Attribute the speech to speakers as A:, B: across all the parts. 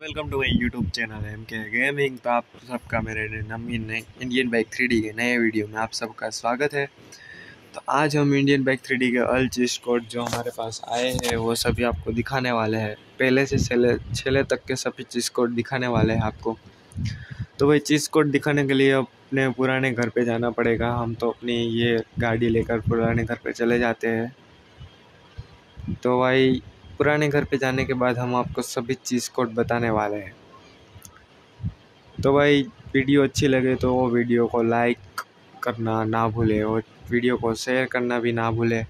A: Welcome to my YouTube channel M K gaming तो आप सबका मेरे नए इंडियन बाइक थ्री के नए वीडियो में आप सबका स्वागत है। तो आज हम इंडियन बाइक थ्री के अल चीज़ कोड जो हमारे पास आए हैं, वो सभी आपको दिखाने वाले हैं। पहले से छले तक के सभी चीज़ कोड दिखाने वाले हैं आपको। तो वही चीज़ कोड दिखाने के लिए अपने पुराने घर पे जाना पड़ेगा। हम तो अपनी ये गाड़ी लेकर पुराने घर पे चले जाते हैं। तो भाई पुराने घर पे जाने के बाद हम आपको सभी चीज़ कोड बताने वाले हैं। तो भाई, वीडियो अच्छी लगे तो वो वीडियो को लाइक करना ना भूले और वीडियो को शेयर करना भी ना भूले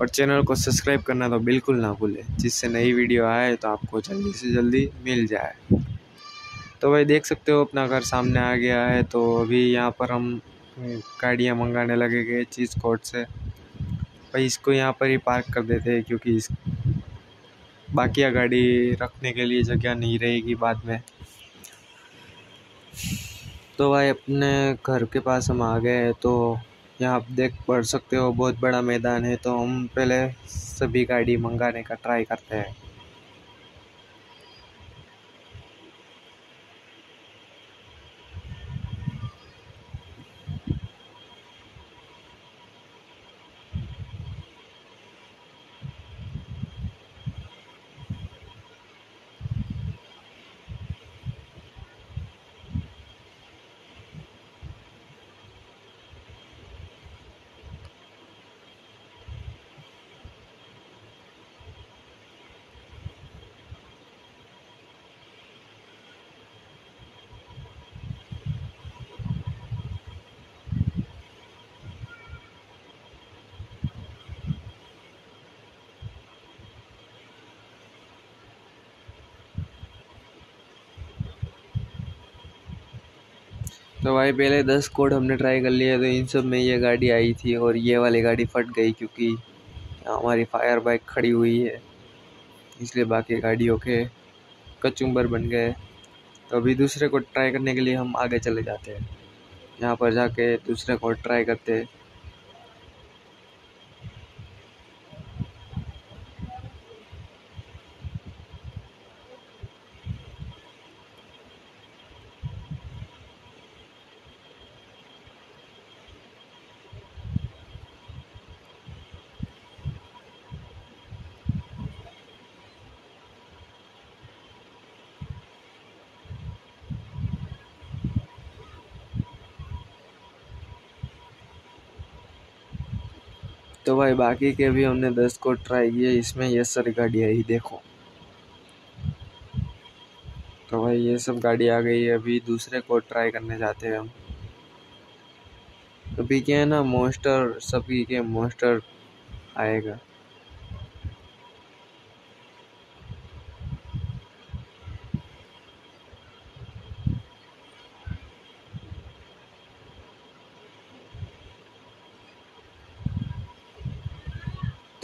A: और चैनल को सब्सक्राइब करना तो बिल्कुल ना भूले। जिससे नई वीडियो आए तो आपको जल्दी से जल्दी मिल जाए। तो भाई, देख सकते हो अपना घर सामने आ गया है तो अभी यहाँ पर हम गाड़ियाँ मंगाने लगेंगे चीज़ कोड से। भाई, इसको यहाँ पर ही पार्क कर देते हैं क्योंकि इस बाकिया गाड़ी रखने के लिए जगह नहीं रहेगी बाद में। तो भाई अपने घर के पास हम आ गए तो यहाँ आप देख पढ़ सकते हो, बहुत बड़ा मैदान है तो हम पहले सभी गाड़ी मंगाने का ट्राई करते हैं। तो भाई, पहले दस कोड हमने ट्राई कर लिए तो इन सब में ये गाड़ी आई थी और ये वाली गाड़ी फट गई क्योंकि हमारी फायर बाइक खड़ी हुई है। इसलिए बाकी गाड़ियों के कचुम्बर बन गए। तो अभी दूसरे को ट्राई करने के लिए हम आगे चले जाते हैं। यहाँ पर जाके दूसरे को ट्राई करते हैं तो भाई, बाकी के भी हमने दस को ट्राई किए, इसमें ये सारी गाड़ी आई, देखो। तो भाई, ये सब गाड़ी आ गई है अभी दूसरे को ट्राई करने जाते हैं हम। अभी क्या है ना मोस्टर सभी के मोस्टर आएगा।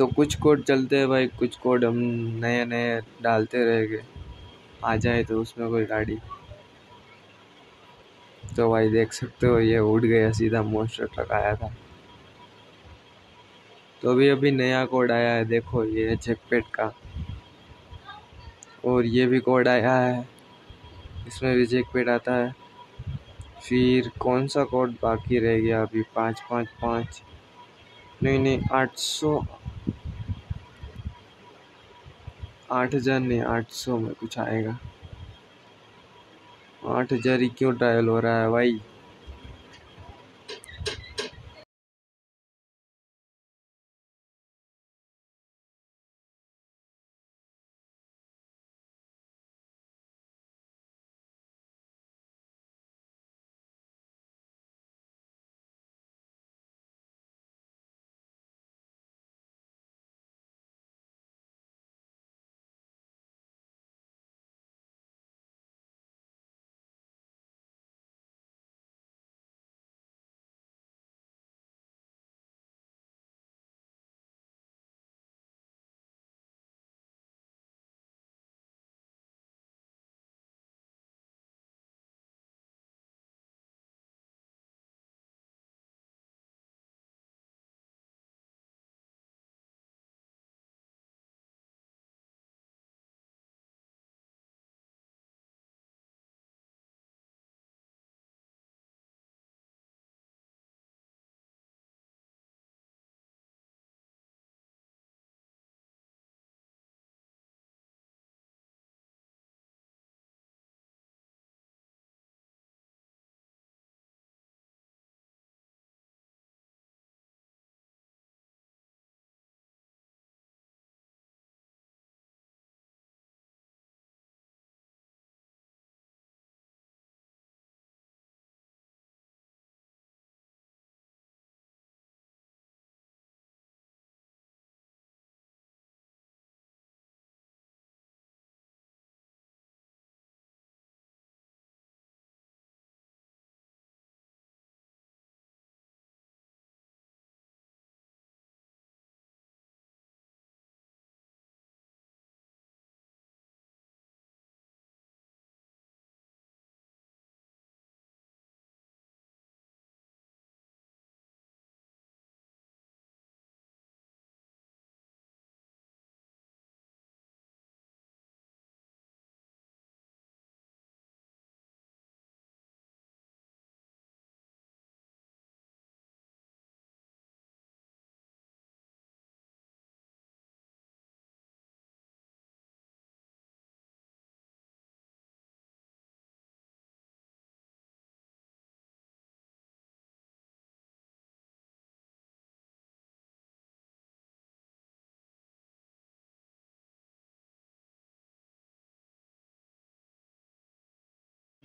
A: तो कुछ कोड चलते हैं भाई, कुछ कोड हम नए नए डालते रहेंगे आ जाए तो उसमें कोई गाड़ी। तो भाई देख सकते हो, ये उड़ गया, सीधा मोस्टर ट्रक आया था। तो अभी अभी नया कोड आया है, देखो ये जैकपेट का। और ये भी कोड आया है। इसमें भी जैकपेट आता है। फिर कौन सा कोड बाकी रह गया अभी? पाँच पाँच पाँच। नहीं नहीं, आठ सौ आठ हज़ार नहीं, आठ सौ में कुछ आएगा। आठ हज़ार ही क्यों ट्रायल हो रहा है भाई?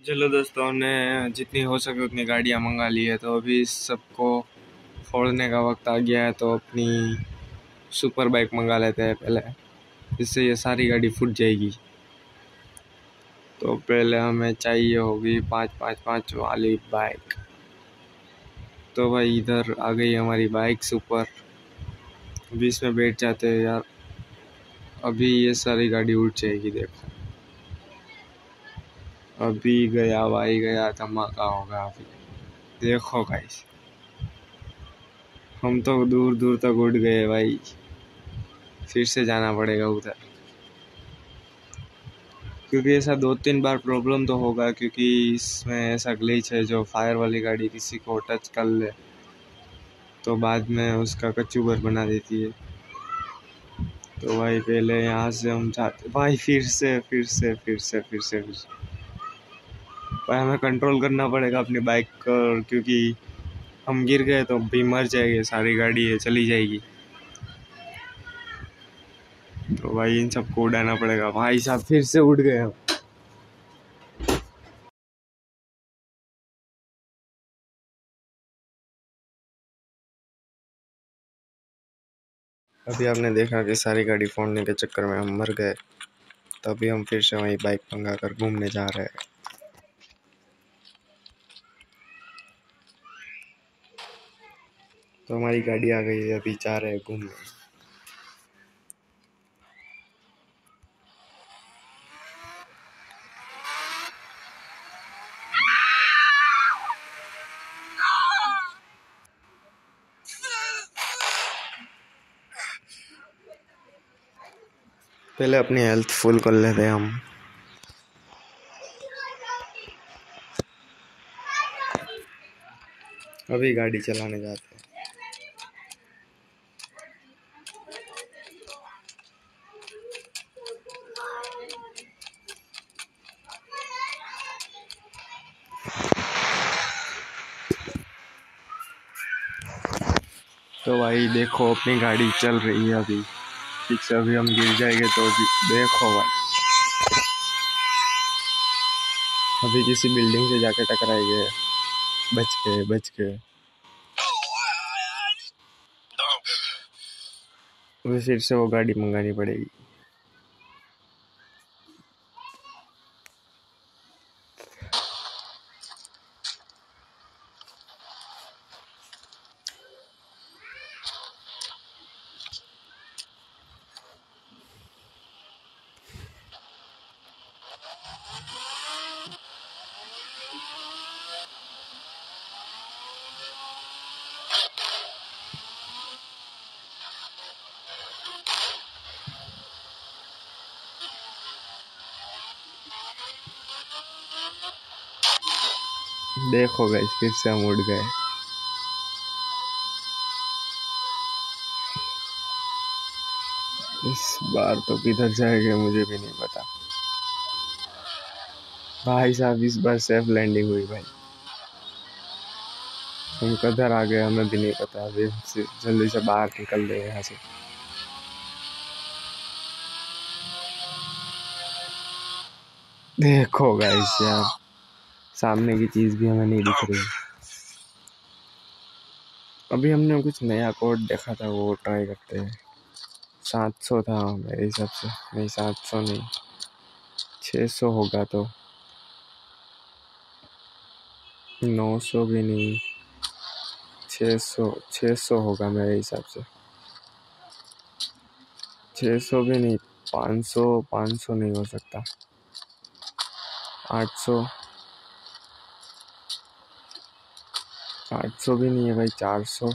A: चलो दोस्तों ने जितनी हो सके उतनी गाड़ियाँ मंगा ली है तो अभी सबको फोड़ने का वक्त आ गया है तो अपनी सुपर बाइक मंगा लेते हैं पहले। इससे ये सारी गाड़ी फूट जाएगी। तो पहले हमें चाहिए होगी पाँच पाँच पाँच वाली बाइक। तो भाई, इधर आ गई हमारी बाइक सुपर। अभी इसमें बैठ जाते हैं यार। अभी ये सारी गाड़ी उठ जाएगी, देखो। अभी गया, भाई गया, धमाका होगा अभी। देखो गाइस हम तो दूर दूर तक उठ गए भाई। फिर से जाना पड़ेगा उधर। क्योंकि ऐसा दो तीन बार प्रॉब्लम तो होगा, क्योंकि इसमें ऐसा ग्लिच है जो फायर वाली गाड़ी किसी को टच कर ले तो बाद में उसका कचूबर बना देती है। तो भाई पहले यहाँ से हम जाते, भाई फिर से फिर से फिर से फिर से फिर से फिर से। भाई हमें कंट्रोल करना पड़ेगा अपनी बाइक को क्योंकि हम गिर गए तो भी मर जाएँगे, सारी गाड़ी है चली जाएगी। तो भाई इन सबको उड़ाना पड़ेगा। भाई साहब फिर से उड़ गए हम। अभी आपने देखा कि सारी गाड़ी फोड़ने के चक्कर में हम मर गए। तो अभी हम फिर से वही बाइक मंगा कर घूमने जा रहे हैं। तो हमारी गाड़ी आ गई है, अभी जा रहे हैं घूमने। पहले अपनी हेल्थ फुल कर लेते हैं हम। अभी गाड़ी चलाने जाते हैं। तो भाई देखो, अपनी गाड़ी चल रही है अभी। ठीक से अभी हम गिर जाएँगे तो देखो भाई। अभी किसी बिल्डिंग से जाके टकराएँगे बच के बच के फिर से वो गाड़ी मंगानी पड़ेगी। देखो गए फिर से हम उड़ गए। इस बार तो किधर जाएँगे मुझे भी नहीं पता। भाई साहब, इस बार सेफ़ लैंडिंग हुई भाई। हम कधर आ गए, हमें भी नहीं पता। अभी जल्दी से बाहर निकल रहे यहाँ से। देखो गाइस यार सामने की चीज़ भी हमें नहीं दिख रही। अभी हमने कुछ नया कोड देखा था, वो ट्राई करते हैं। सात सौ था मेरे हिसाब से। नहीं, सात सौ नहीं। छः सौ होगा तो। नौ सौ भी नहीं। छः सौ छः सौ होगा मेरे हिसाब से। छः सौ भी नहीं। पाँच सौ पाँच सौ नहीं हो सकता। आठ सौ। आठ सौ भी नहीं है भाई, चार सौ।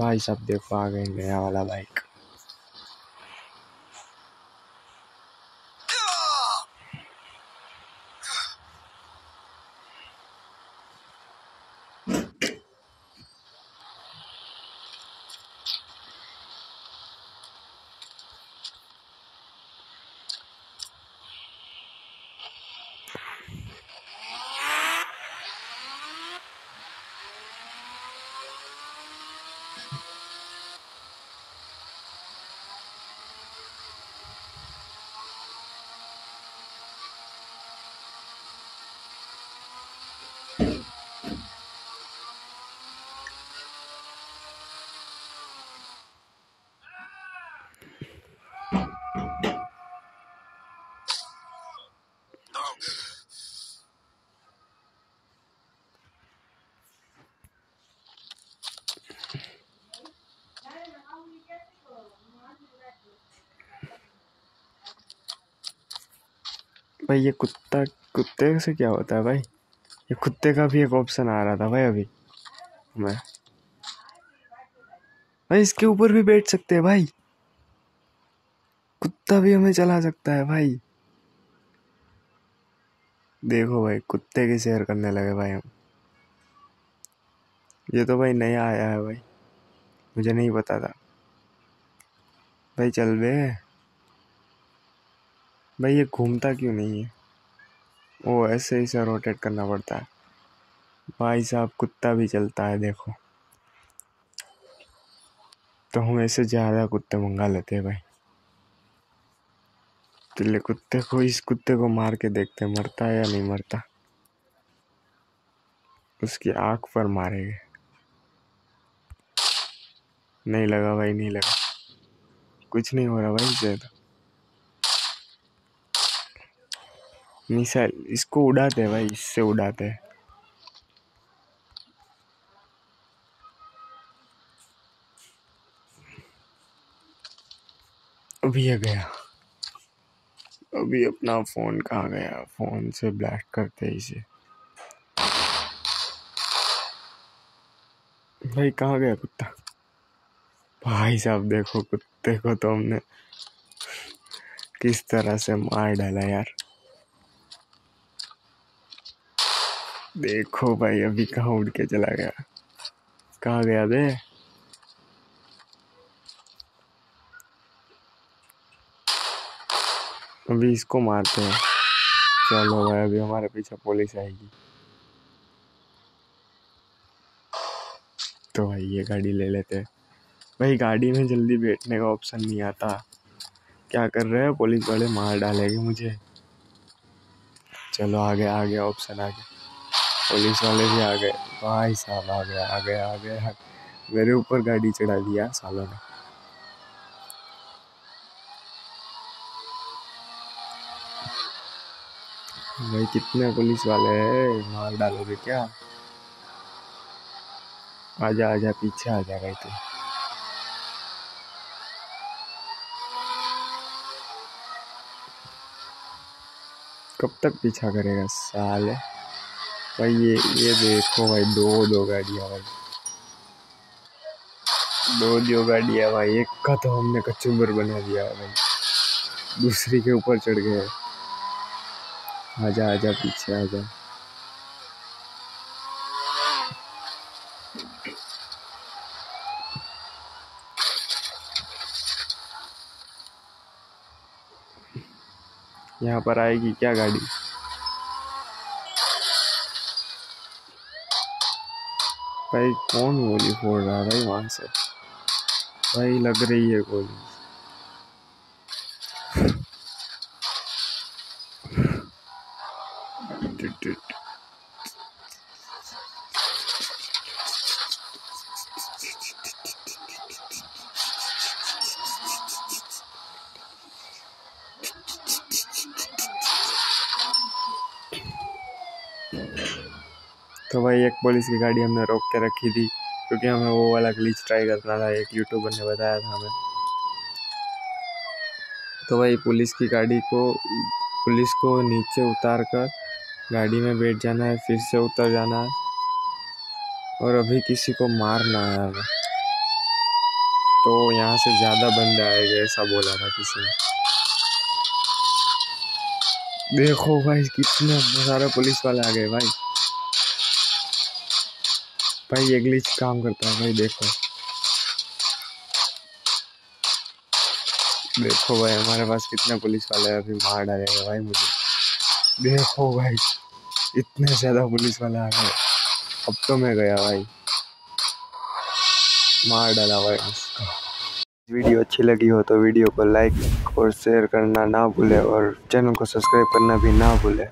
A: भाई सब देखो, आ गए नया वाला बाइक भाई, ये कुत्ता, कुत्ते से क्या होता है भाई? ये कुत्ते का भी एक ऑप्शन आ रहा था भाई अभी। मैं भाई, इसके ऊपर भी बैठ सकते हैं भाई। कुत्ता भी हमें चला सकता है भाई। देखो भाई, कुत्ते की शेयर करने लगे भाई हम। ये तो भाई नया आया है भाई। मुझे नहीं पता था। भाई, चल बे। भाई ये घूमता क्यों नहीं है? वो ऐसे ही से रोटेट करना पड़ता है। भाई साहब, कुत्ता भी चलता है, देखो। तो हम ऐसे ज़्यादा कुत्ते मंगा लेते हैं भाई। तो कुत्ते को, इस कुत्ते को मार के देखते मरता है या नहीं मरता। उसकी आँख पर मारेंगे। नहीं लगा भाई, नहीं लगा। कुछ नहीं हो रहा भाई इसे तो मिसाइल, इसको उड़ाते हैं भाई, इससे उड़ाते हैं। अभी ये गया। अभी अपना फ़ोन कहाँ गया? फ़ोन से ब्लैक करते इसे। भाई कहाँ गया कुत्ता? भाई साहब देखो, कुत्ते को तो हमने किस तरह से मार डाला यार। देखो भाई, अभी कहाँ उड़ के चला गया। कहाँ गया बे? अभी इसको मारते हैं। चलो भाई, अभी हमारे पीछे पुलिस आएगी। तो भाई, ये गाड़ी ले लेते भाई, गाड़ी में जल्दी बैठने का ऑप्शन नहीं आता। क्या कर रहे हैं? पुलिस वाले मार डालेंगे मुझे। चलो आ गया आ गया ऑप्शन आ गया पुलिस वाले भी आ गए। भाई साहब आ गया आ गया आ गया मेरे ऊपर गाड़ी चढ़ा दिया सालों ने। भाई कितने पुलिस वाले हैं? मार डालोगे क्या? आजा आजा, पीछे आ जा भाई तू। कब तक पीछा करेगा साले? भाई ये ये देखो भाई, दो दो गाड़ियाँ भाई। दो दो गाड़ियाँ भाई, एक का तो हमने कचुम्बर बना दिया है भाई। दूसरी के ऊपर चढ़ गए। आजा आजा पीछे, आजा। यहाँ पर आएगी क्या गाड़ी? भाई कौन गोली फोड़ रहा है भाई वहाँ से? भाई लग रही है गोली। तो भाई एक पुलिस की गाड़ी हमने रोक के रखी थी, क्योंकि हमें वो वाला ग्लिच ट्राई करना था, एक यूट्यूबर ने बताया था हमें। तो भाई पुलिस की गाड़ी को, पुलिस को नीचे उतार कर गाड़ी में बैठ जाना है, फिर से उतर जाना है, और अभी किसी को मारना है हमें तो यहाँ से ज़्यादा बंदे आएँगे ऐसा बोला था किसी ने। देखो भाई कितने सारे पुलिस वाले आ गए भाई। भाई ये ग्लिच काम करता है भाई, देखो। देखो भाई, हमारे पास कितने पुलिस वाले हैं, अभी मार डालेगा भाई मुझे। देखो भाई, इतने ज़्यादा पुलिस वाले आ गए। अब तो मैं गया भाई। मार डाला भाई उसका। वीडियो अच्छी लगी हो तो वीडियो को लाइक और शेयर करना ना भूले और चैनल को सब्सक्राइब करना भी ना भूले।